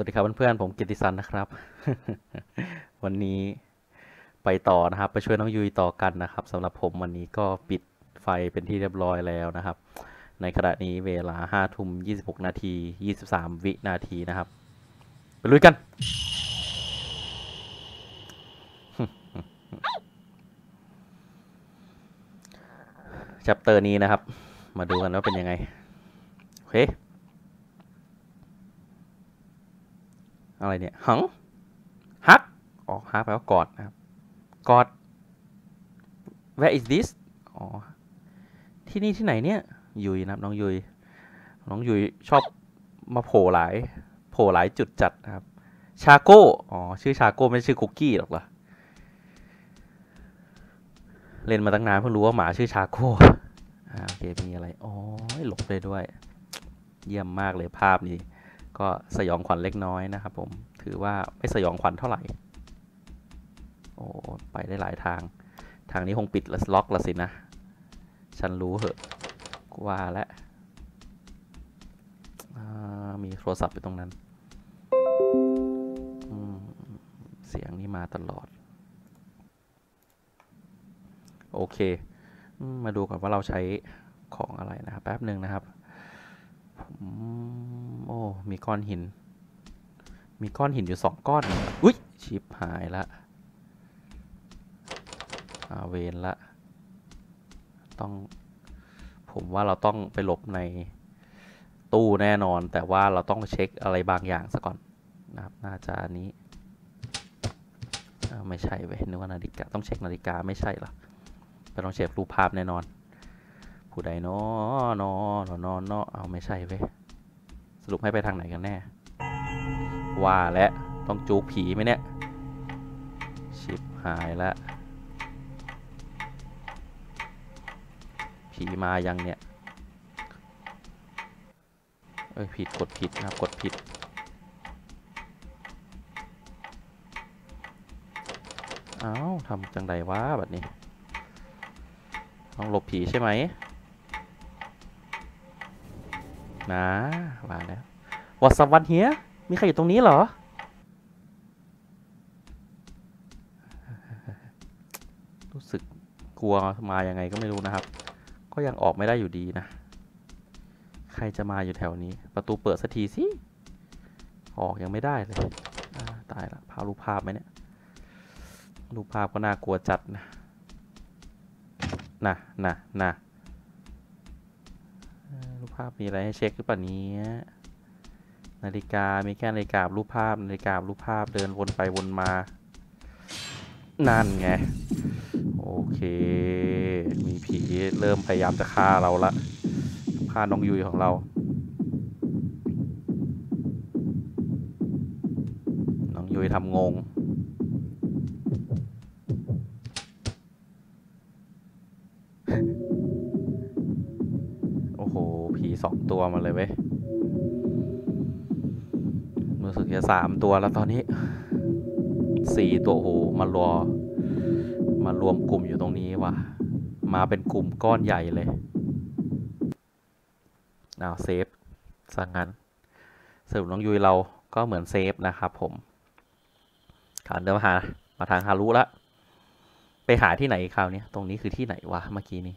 วัสดีครับเพื่อนๆผมกิติสันนะครับ วันนี้ไปต่อนะครับ ไปช่วยน้องยุยต่อกันนะครับสำหรับผมวันนี้ก็ปิดไฟเป็นที่เรียบร้อยแล้วนะครับ ในขณะนี้เวลาห้าทุ่มยี่สิบหกนาทียี่สิบสามวินาทีนะครับ ไปลุยกัน ชัปเตอร์นี้นะครับ มาดูกันว่าเป็นยังไง โอเค อะไรเนี่ย หัง ฮัก อ๋อ ฮักแปลว่ากอดนะครับ กอด where is this อ๋อ ที่นี่ที่ไหนเนี่ย ยุยนะครับ น้องยุย น้องยุยชอบมาโผล่หลาย โผล่หลายจุดจัดนะครับ ชาโก้ อ๋อ ชื่อชาโก้ไม่ใช่ชื่อคุกกี้หรอกเหรอ เล่นมาตั้งนานเพิ่งรู้ว่าหมาชื่อชาโก้ อ่าโอเคมีอะไร อ๋อหลบได้ด้วย เยี่ยมมากเลยภาพนี้ ก็สยองขวัญเล็กน้อยนะครับผม ถือว่าไม่สยองขวัญเท่าไหร่ โอ้ ไปได้หลายทาง ทางนี้คงปิดและล็อกละสินะ ฉันรู้เหอะว่าแล้วมีโทรศัพท์อยู่ตรงนั้น เสียงนี้มาตลอด โอเค มาดูก่อนว่าเราใช้ของอะไรนะครับ แป๊บหนึ่งนะครับอืม โอ้ มีก้อนหิน มีก้อนหินอยู่สองก้อน อุ้ย ชิปหายละอาเวนละ ต้อง ผมว่าเราต้องไปหลบในตู้แน่นอน แต่ว่าเราต้องเช็คอะไรบางอย่างซะก่อนนะครับ น่าจะนี้ไม่ใช่เว้ยนึกว่านาฬิกา ต้องเช็คนาฬิกาไม่ใช่หรอแต่ต้องเช็ครูปภาพแน่นอน ผู้ใดเนาะเนาะเนาะเนาะเอาไม่ใช่เว้ย รุปให้ไปทางไหนกันแน่ ว่าแล้วต้องจูกผีไหมเนี่ย ชิบหายแล้วผีมายังเนี่ย เอ้ย ผิดกดผิดนะครับ กดผิด เอ้าทำจังใดวะแบบนี้ ต้องหลบผีใช่ไหม นะมาแล้ววัสวันเฮียมีใครอยู่ตรงนี้เหรอ รู้สึกกลัวมายังไงก็ไม่รู้นะครับ ก็ยังออกไม่ได้อยู่ดีนะ ใครจะมาอยู่แถวนี้ ประตูเปิดสักทีสิ ออกยังไม่ได้เลยาตายละพารูปภาพไหมเนี่ย รูปภาพก็น่ากลัวจัดนะน่ะน่ะน่ะาพมีอะไรให้เช็คหรือเปล่านี้นาฬิกา มีแค่นาฬิกาบรูปภาพ นาฬิกาบรูปภาพเดินวนไปวนมา นั่นไง โอเค มีผีเริ่มพยายามจะฆ่าเราละฆ่าน้องยุยของเราน้องยุยทำงง สองตัวมาเลยเว้ยรู้สึกจะสามตัวแล้วตอนนี้สี่ตัวโอ้โหมารอมารวมกลุ่มอยู่ตรงนี้ว่ะมาเป็นกลุ่มก้อนใหญ่เลยเอาเซฟสังงั้นสรุปน้องยุยเราก็เหมือนเซฟนะครับผมขานเดินมาหามาทางฮารุละไปหาที่ไหนคราวนี้ตรงนี้คือที่ไหนวะเมื่อกี้นี้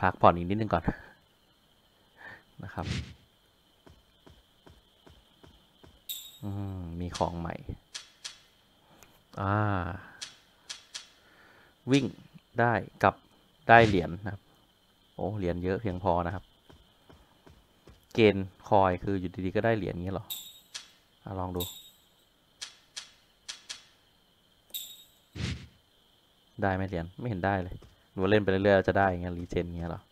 พักผ่อนอีกนิดนึงก่อนนะครับมมีของใหม่ อ่า วิ่งได้กับได้เหรียญนะครับ โอ้ เหรียญเยอะเพียงพอนะครับ เกณฑ์คอยคืออยู่ดีๆก็ได้เหรียญนี้หรออลองดู ได้ไหมเหรียญไม่เห็นได้เลย หรือว่าเล่นไปเรื่อยๆจะได้เงี้ยรีเจนเงี้ยหรอ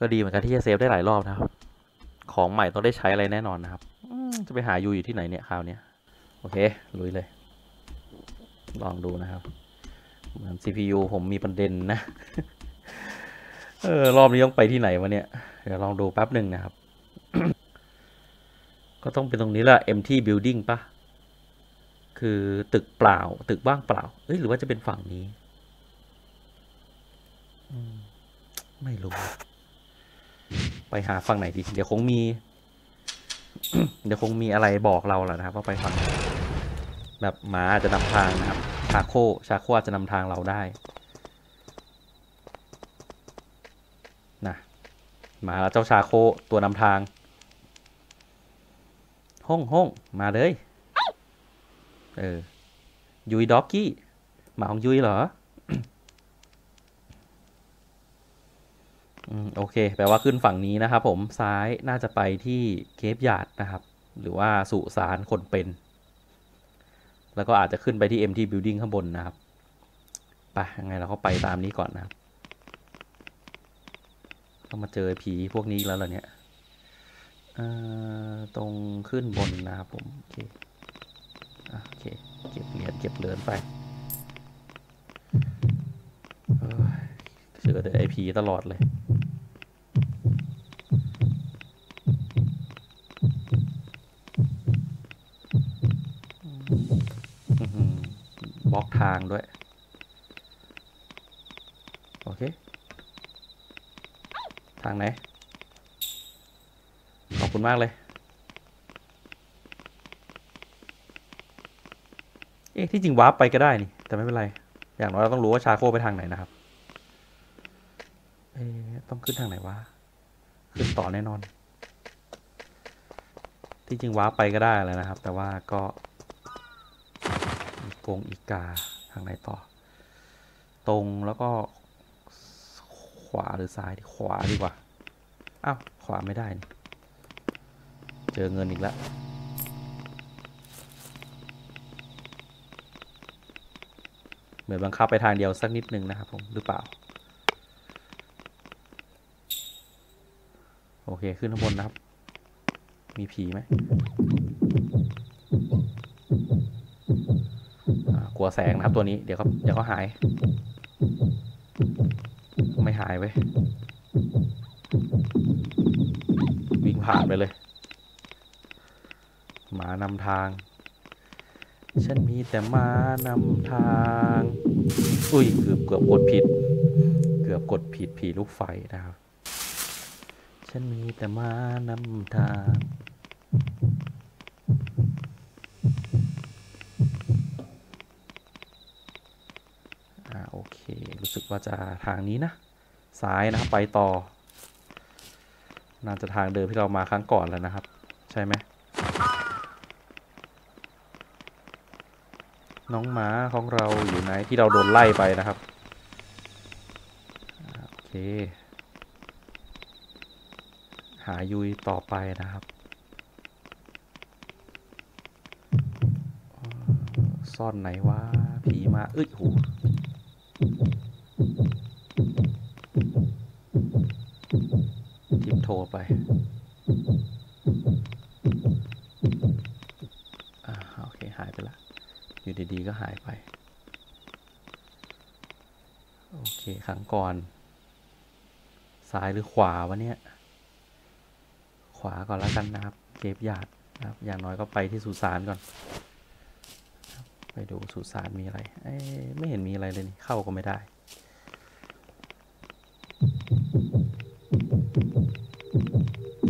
ก็ดีเหมือนกันที่จะเซฟได้หลายรอบนะครับ ของใหม่ต้องได้ใช้อะไรแน่นอนนะครับจะไปหายูอยู่ที่ไหนเนี่ยคราวนี้โอเค ลุยเลย ลองดูนะครับเหมือน CPU ผมมีประเด็นนะ เออ รอบนี้ต้องไปที่ไหนวะเนี่ย เดี๋ยวลองดูแป๊บหนึ่งนะครับ ก็ต้องเป็นตรงนี้แหละ MT building ปะ คือตึกเปล่า ตึกว่างเปล่า เอ้ยหรือว่าจะเป็นฝั่งนี้ไม่รู้ ไปหาฝั่งไหนดี เดี๋ยวคงมี เดี๋ยวคงมีอะไรบอกเราแหละนะครับ ว่าไปฝั่งแบบหมาจะนำทางนะครับชาโคชาโคอาจจะนำทางเราได้นะมาแล้วเจ้าชาโคตัวนำทาง ห้องห้องมาเลย เออ ยุยด็อกกี้ หมาของยุยเหรอ อืม โอเค แปลว่าขึ้นฝั่งนี้นะครับผม ซ้ายน่าจะไปที่เคปยาดนะครับ หรือว่าสุสานคนเป็น แล้วก็อาจจะขึ้นไปที่ MT Building ข้างบนนะครับ ไปยังไงเราก็ไปตามนี้ก่อนนะครับต้องมาเจอผีพวกนี้แล้วเหรอเนี่ยตรงขึ้นบนนะครับผม โอเค โอเค เก็บเหรียญเก็บเหรียญไปเอ้ยเจอแต่ไอผีตลอดเลยบล็อกทางด้วย โอเค ทางไหน ขอบคุณมากเลย อ๊ะที่จริงวาร์ปไปก็ได้นี่แต่ไม่เป็นไร อย่างน้อยเราต้องรู้ว่าชาโคไปทางไหนนะครับเอ๊ะต้องขึ้นทางไหนวะขึ้นต่อแน่นอน ที่จริงวาร์ปไปก็ได้เลยนะครับ แต่ว่าก็อีกงอีกาทางไหนต่อ ตรงแล้วก็ขวาหรือซ้ายดีขวาดีกว่า อ้าว ขวาไม่ได้ เจอเงินอีกแล้ว เหมือนบังคับไปทางเดียวสักนิดนึงนะครับผมหรือเปล่า โอเคขึ้นข้างบนนะครับ มีผีไหมกลัวแสงนะครับตัวนี้เดี๋ยวเขาเดี๋ยวเขาหาย ไม่หายเว้ยวิ่งผ่านไปเลย หมานำทาง ฉันมีแต่มานำทาง อุ้ยเกือบเกือบกดผิด เกือบกดผิดผีลูกไฟนะครับ ฉันมีแต่มานำทาง อ่าโอเค รู้สึกว่าจะทางนี้นะ ซ้ายนะครับไปต่อ น่าจะทางเดิมที่เรามาครั้งก่อนแล้วนะครับ ใช่ไหม น้องหมาของเราอยู่ไหนที่เราโดนไล่ไปนะครับโอเค หายุยต่อไปนะครับซ่อนไหนวะผีมาอ้ยโหทิมโทรไป อ่าโอเค หายไปละ อยู่ ดีๆก็หายไป โอเคครั้งก่อน ซ้ายหรือขวาวะเนี่ย ขวาก่อนแล้วกันนะครับ เก็บหยาดนะครับ อย่างน้อยก็ไปที่สุสานก่อน ไปดูสุสานมีอะไร เอ้ไม่เห็นมีอะไรเลยนี่ เข้าก็ไม่ได้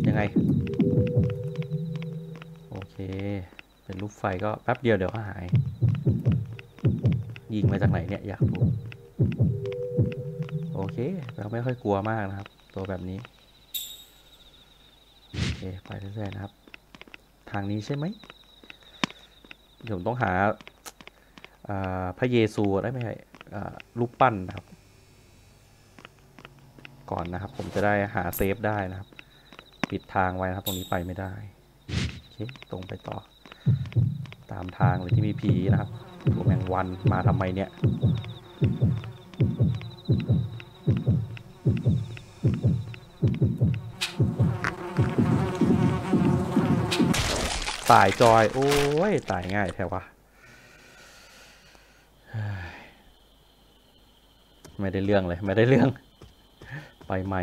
ยังไง โอเค เป็นรูปไฟก็แป๊บเดียวเดี๋ยวก็หาย ยิงมาจากไหนเนี่ยอยากรู้โอเค เราไม่ค่อยกลัวมากนะครับ ตัวแบบนี้โอเคไปเรื่อยๆนะครับ ทางนี้ใช่ไหมผมต้องหาพระเยซูได้ไหมรูปปั้นนะครับ ก่อนนะครับ ผมจะได้หาเซฟได้นะครับ ปิดทางไว้นะครับ ตรงนี้ไปไม่ได้โอเคตรงไปต่อ ตามทางเลยที่มีผีนะครับตัวแมงวันมาทำไมเนี่ยตายจอย โอ้ย ตายง่ายแท้วะไม่ได้เรื่องเลย ไม่ได้เรื่อง ไปใหม่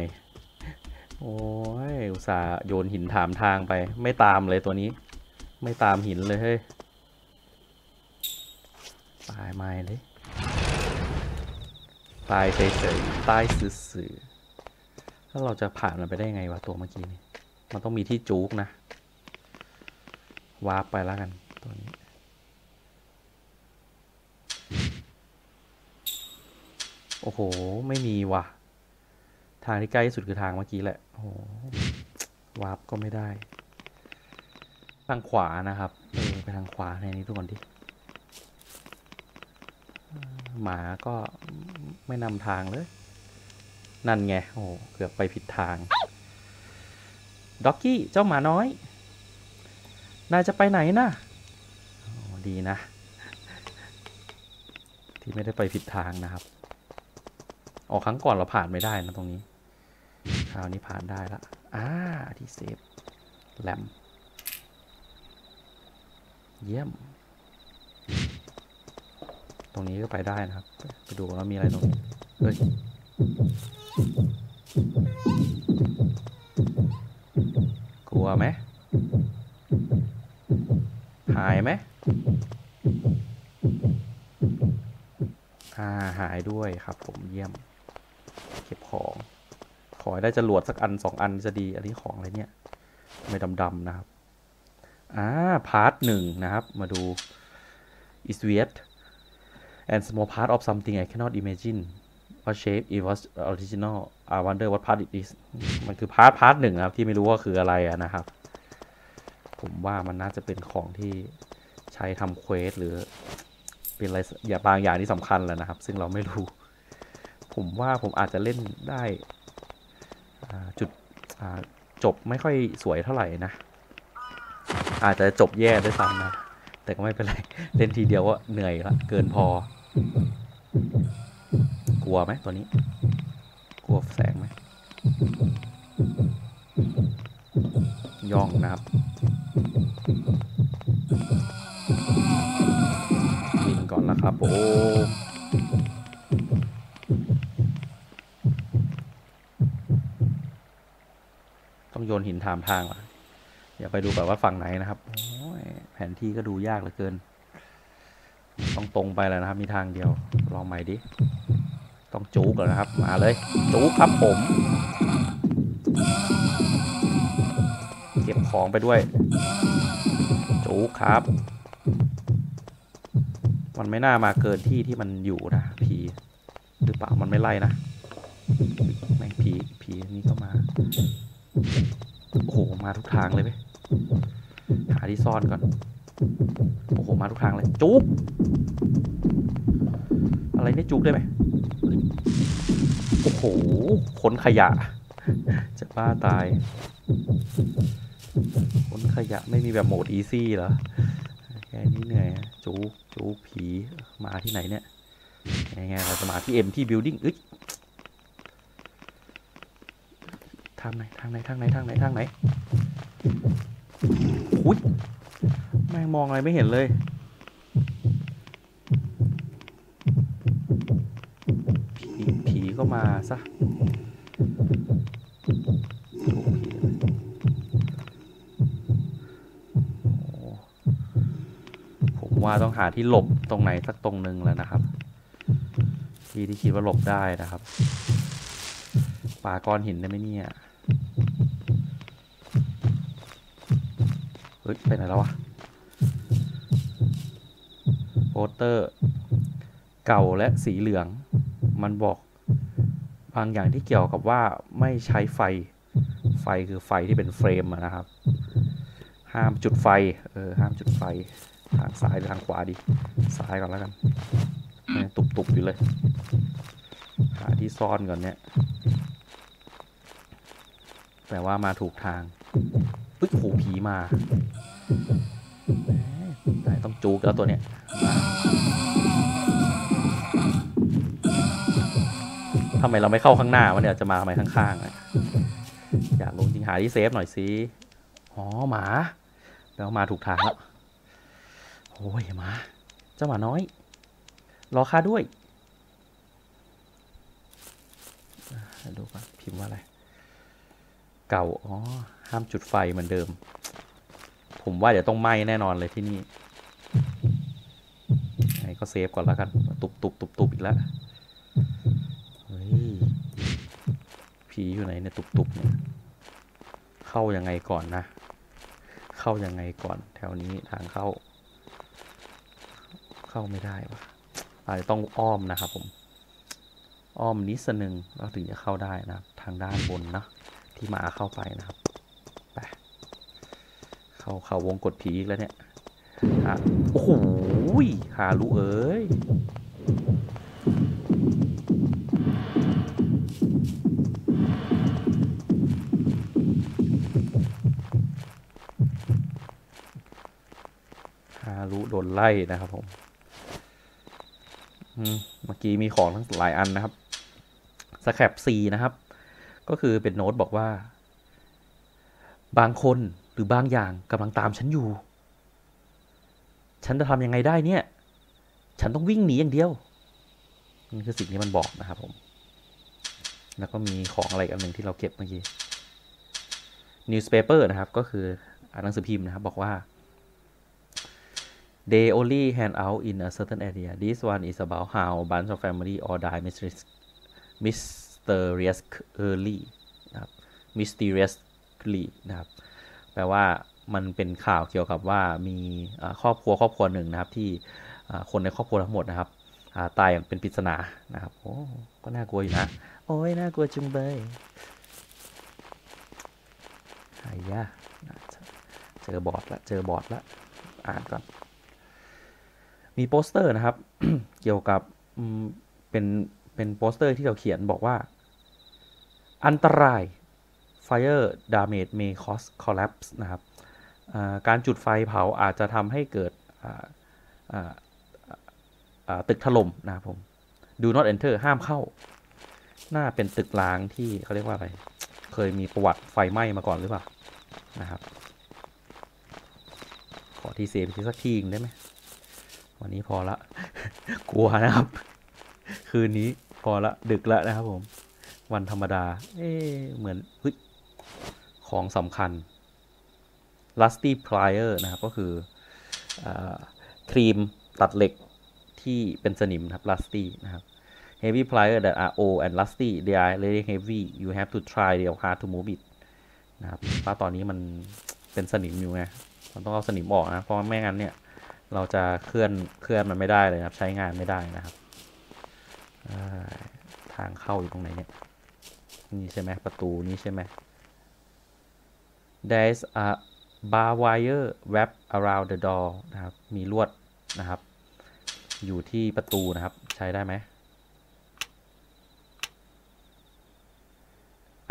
โอ้ย อุตส่าห์โยนหินถามทางไป ไม่ตามเลยตัวนี้ ไม่ตามหินเลยเฮ้ย ตายไม่เลย ตายเฉยๆตายสื่อแล้วเราจะผ่านมันไปได้ไงวะตัวเมื่อกี้นี่ มันต้องมีที่จูกนะ วาร์ปไปแล้วกันตัวนี้โอ้โห ไม่มีว่ะ ทางที่ใกล้ที่สุดคือทางเมื่อกี้แหละ โอ้โห วาร์ปก็ไม่ได้ ทางขวานะครับ เออไปทางขวาในนี้ทุกคนดิ หมาก็ไม่นำทางเลย นั่นไง โอ้เกือบไปผิดทาง ด็อกกี้ เจ้าหมาน้อย นายจะไปไหนนะดีนะ ที่ไม่ได้ไปผิดทางนะครับ ออกครั้งก่อนเราผ่านไม่ได้นะตรงนี้ คราวนี้ผ่านได้ละอ่าที่เซฟแลมเยี่ยม ตรงนี้ก็ไปได้นะครับ ไปดูว่ามีอะไรตรงนี้เฮ้ยกลัวไหมหายไหมอ่าหายด้วยครับผมเยี่ยม เก็บของ ขอให้ได้จรวดสักอันสองอันจะดี อันนี้ของอะไรเนี่ยไม่ดำๆนะครับ อ่า part หนึ่งนะครับ มาดู is weird and small part of something I cannot imagine what shape it was original I wonder what part it is มันคือ part part หนึ่งครับ ที่ไม่รู้ว่าคืออะไรนะครับ ผมว่ามันน่าจะเป็นของที่ใช้ทำ quest หรือเป็นอะไรอย่าบางอย่างที่สำคัญแหละนะครับ ซึ่งเราไม่รู้ ผมว่าผมอาจจะเล่นได้จุดจบไม่ค่อยสวยเท่าไหร่นะ อาจจะจบแย่ด้วยซ้ำนะ แต่ก็ไม่เป็นไร เล่นทีเดียวก็เหนื่อยละเกินพอ กลัวไหมตัวนี้ กลัวแสงไหมย่องนะครับยิงก่อนนะครับโอ้ต้องโยนหินถามทางว่ะอย่าไปดูแบบว่าฝั่งไหนนะครับโอ้ยแผนที่ก็ดูยากเหลือเกิน ตรงไปแล้วนะครับ มีทางเดียว ลองใหม่ดิ ต้องจูกแล้วนะครับ มาเลย จูกครับผม เก็บของไปด้วย จูกครับ มันไม่น่ามาเกินที่ที่มันอยู่นะผีหรือเปล่ามันไม่ไล่นะแม่งผีผีนี่ก็มา โอ้โห มาทุกทางเลยเว้ยหาที่ซ่อนก่อน โอ้โห มาทุกทางเลย จุก อะไรเนี่ยจุกได้ไหมโอ้โหขนขยะ จะบ้าตายขนขยะไม่มีแบบโหมดอีซี่เหรอ แค่นี้เหนื่อยจูกจูกผี มาที่ไหนเนี่ยยังไงเราจะมาที่เอ็มที่บิลดิ้งเอ้ยทางไหน ทางไหน ทางไหน ทางไหน ทางไหนอุ้ย ม่งมองอะไรไม่เห็นเลย ผีผีก็มาซะจูกผมว่าต้องหาที่หลบตรงไหนสักตรงนึงแล้วนะครับ ที่ที่คิดว่าหลบได้นะครับป่าก้อนหินได้ไหมเนี่ย เฮ้ย ไปไหนแล้ววะ โปสเตอร์ เก่าและสีเหลือง มันบอกบางอย่างที่เกี่ยวกับว่าไม่ใช้ไฟ ไฟคือไฟที่เป็นเฟรมนะครับ ห้ามจุดไฟ เออ ห้ามจุดไฟ ทางซ้ายหรือทางขวาดี ซ้ายก่อนแล้วกัน ตุบๆอยู่เลย หาที่ซ่อนก่อนเนี่ยแปลว่ามาถูกทางเฮ้ยโหผีมา ต้องจูกแล้วตัวเนี้ยทำไมเราไม่เข้าข้างหน้าวะเนี่ยจะมาทำไมข้างๆอะอยากลงจริงหาที่เซฟหน่อยสิอ๋อหมาแล้วมาถูกทางแล้วโอ้ยหมาเจ้าหมาน้อย รอค่าด้วยดูก่อนพิมพ์ว่าอะไร เก่าอ๋อห้ามจุดไฟเหมือนเดิม ผมว่าเดี๋ยวต้องไหม้แน่นอนเลยที่นี่ไงก็เซฟก่อนแล้วกัน ตุบตุบตุบตุบอีกแล้วเฮ้ยผีอยู่ไหนเนี่ยตุบๆเนี่ย เข้ายังไงก่อนนะ เข้ายังไงก่อน แถวนี้ทางเข้า เข้าไม่ได้วะอาจจะต้องอ้อมนะครับผม อ้อมนิดนึงเราถึงจะเข้าได้นะครับ ทางด้านบนเนะที่มาเข้าไปนะครับ เข้าเข้าวงกดผีอีกแล้วเนี่ยหาโอ้โหหารู้เอ้ยฮารุโดนไล่นะครับผมอืมเมื่อกี้มีของทั้งหลายอันนะครับสแครปซีนะครับ ก็คือเป็นโน้ตบอกว่า บางคน หรือบางอย่างกำลังตามฉันอยู่ ฉันจะทำยังไงได้เนี่ย ฉันต้องวิ่งหนีอย่างเดียวนี่คือสิ่งที่มันบอกนะครับผม แล้วก็มีของอะไรกันหนึ่งที่เราเก็บเมื่อกี้ newspaper นะครับ ก็คืออ่านหนังสือพิมพ์นะครับ บอกว่า they only hand out in a certain area. This one is about how bunch of family all die mysterious- mysteriously นะครับ mysteriously นะครับ แปลว่ามันเป็นข่าวเกี่ยวกับว่ามีครอบครัวครอบครัวหนึ่งนะครับ ที่คนในครอบครัวทั้งหมดนะครับตายอย่างเป็นปริศนานะครับโอ้ก็น่ากลัวอยู่นะ โอ้ยน่ากลัวจุงเบยหายะเจอบอร์ดละเจอบอร์ดละอ่านก่อนมีโปสเตอร์นะครับ เกี่ยวกับเป็นเป็นโปสเตอร์ที่เราเขียนบอกว่า อันตราย Fire damage may cause collapse นะครับการจุดไฟเผาอาจจะทำให้เกิดตึกถล่มนะครับผม do not enter ห้ามเข้า น่าเป็นตึกร้างที่เขาเรียกว่าอะไร เคยมีประวัติไฟไหม้มาก่อนหรือเปล่านะครับ ขอที่ save ที่สักที่นึงได้ไหมวันนี้พอละ กลัวนะครับ คืนนี้พอละดึกแล้วนะครับผม วันธรรมดา เอ๊เหมือนเฮ้ย ของสำคัญ rusty plier นะครับ ก็คืออครีมตัดเหล็กที่เป็นสนิมนะครับ rusty นะครับ heavy plier that are old and rusty they are very heavy you have to try real hard to move it นะครับเพราะตอนนี้มันเป็นสนิมอยู่ไงมันต้องเอาสนิมออกนะ เพราะว่าไม่งั้นเนี่ย เราจะเคลื่อนเคลื่อนมันไม่ได้เลยครับ ใช้งานไม่ได้นะครับทางเข้าอยู่ตรงไหนเนี่ย นี่ใช่ไหมประตูนี้ใช่ไหม There's a bar wire wrap around the door นะครับ มีลวดนะครับ อยู่ที่ประตูนะครับ ใช้ได้ไหม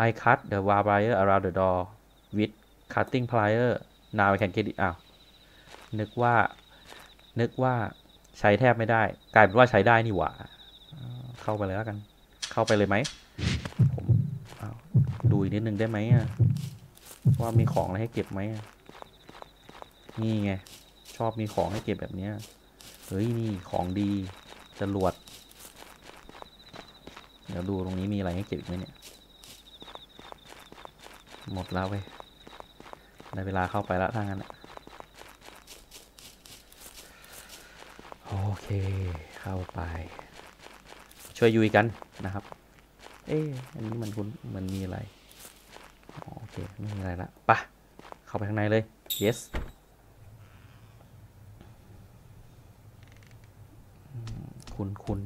I cut the bar wire around the door with cutting plier now I can get it อ้าวนึกว่า นึกว่าใช้แทบไม่ได้ กลายเป็นว่าใช้ได้นี่หว่า เข้าไปเลยแล้วกัน เข้าไปเลยไหมผมดูอีกนิดนึงได้ไหมอะ ว่ามีของอะไรให้เก็บไหมนี่ไง ชอบมีของให้เก็บแบบเนี้ยเฮ้ยนี่ของดีจรวด เดี๋ยวดูตรงนี้มีอะไรให้เก็บอีกไหมเนี่ย หมดแล้วเว้ยในเวลาเข้าไปแล้วถ้างั้นโอเค เข้าไป ช่วยยุยกันนะครับ เอ๊ะอันนี้มันคุณมันมีอะไร คไม่มีอะไรละปะเข้าไปข้างในเลย yes คุณคุณ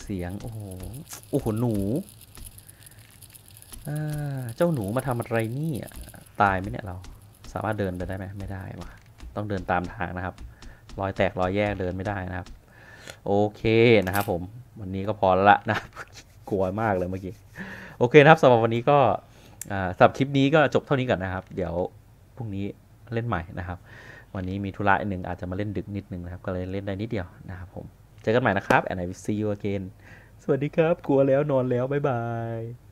เสียง โอ้โห โอ้โห หนูเจ้าหนูมาทำอะไรนี่ตายไหมเนี่ยเรา สามารถเดินไปได้ไหมไม่ได้วะต้องเดินตามทางนะครับ รอยแตกรอยแยกเดินไม่ได้นะครับ โอเคนะครับผม วันนี้ก็พอละนะ กลัวมากเลยเมื่อกี้ โอเคนะครับสำหรับวันนี้ก็ สำหรับคลิปนี้ก็จบเท่านี้ก่อนนะครับ เดี๋ยวพรุ่งนี้เล่นใหม่นะครับ วันนี้มีธุระหนึ่งอาจจะมาเล่นดึกนิดนึงนะครับ ก็เลยเล่นได้นิดเดียวนะครับผม เจอกันใหม่นะครับ and I will see you again สวัสดีครับ กลัวแล้วนอนแล้ว บ๊ายบาย